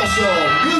ましょう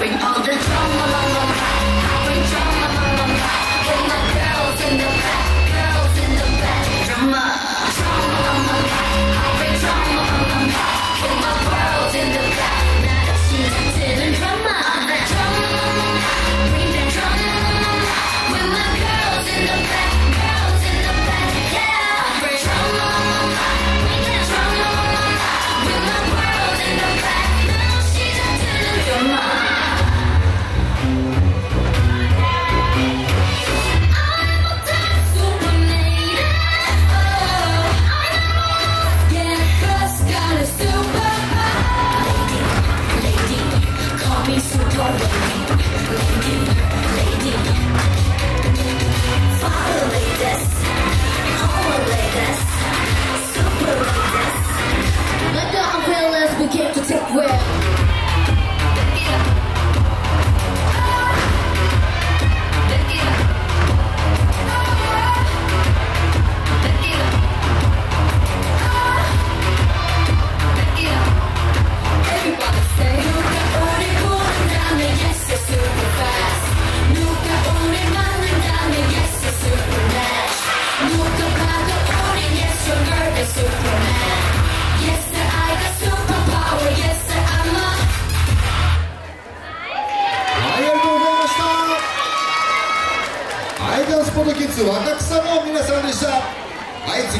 スポットキッズ若草の皆さんでした。はい次。